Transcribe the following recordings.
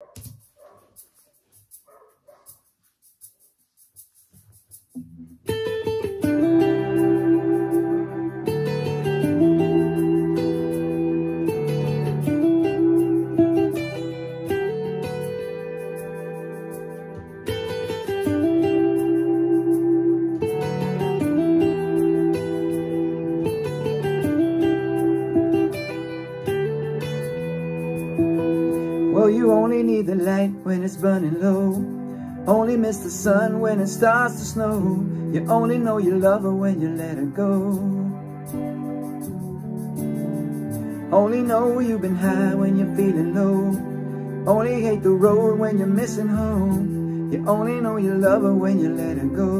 you Well, you only need the light when it's burning low. Only miss the sun when it starts to snow. You only know you love her when you let her go. Only know you've been high when you're feeling low. Only hate the road when you're missing home. You only know you love her when you let her go.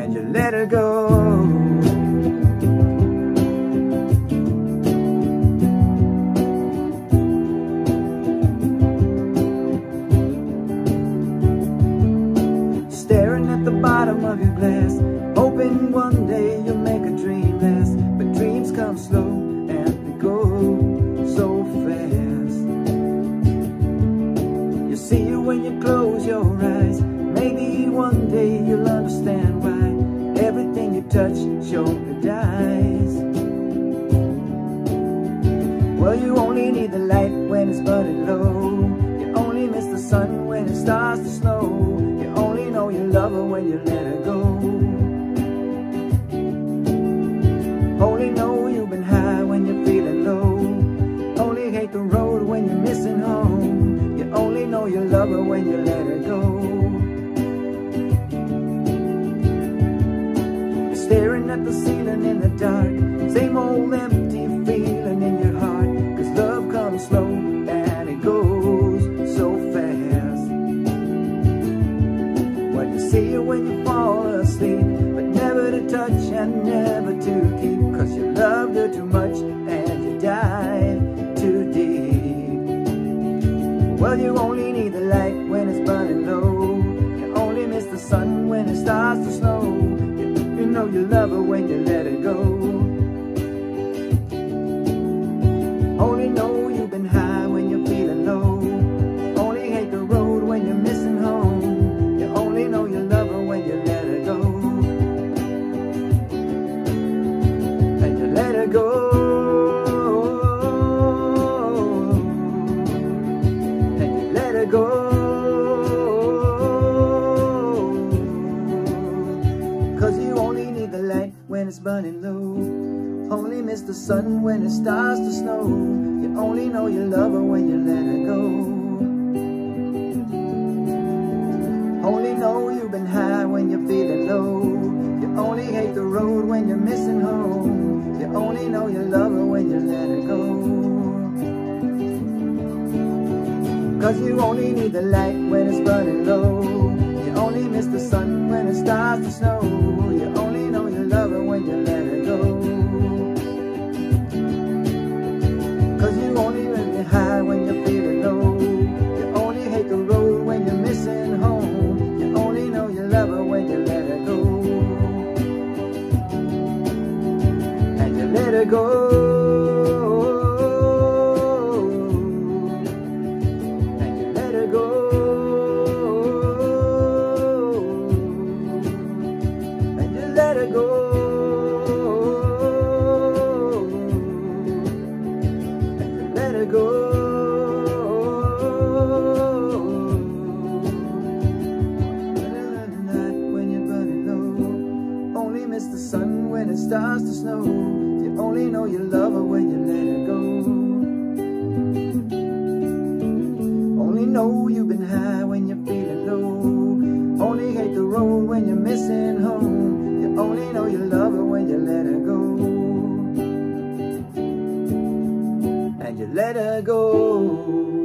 And you let her go. Your glass Hoping one day you'll make a dream last But dreams come slow and they go so fast. You see it when you close your eyes. Maybe one day you'll understand why Everything you touch surely dies. Well, you only need the light when it's burning low. You only miss the sun when it starts when you let her go. Only know you've been high when you're feeling low. Only hate the road when you're missing home. You only know you love her when you let her go. Staring at the ceiling in the dark. Same old empty touch and never to keep. Cause you loved her too much and you died too deep. Well, you only need the light when it's burning low. You only miss the sun when it starts to snow. You, you know you love her when you let her go Cause you only need the light when it's burning low. Only miss the sun when it starts to snow. You only know you love her when you let her go. Only know you've been high when you're feeling low. You only hate the road when you're missing home. You only know you love her when you let her go. Cause you only need the light when it's burning low. Only miss the sun when it starts to snow. You only know you love her when you let her go. Cause you only really high when you're feeling low. You only hate the road when you're missing home. You only know you love her when you let her go. And you let her go. Her go. Let her go. miss the sun when it starts to snow You only know you love her when you let her go. Only know you've been high when you're feeling low. Only hate the road when you're missing home. Only know you love her when you let her go. And you let her go.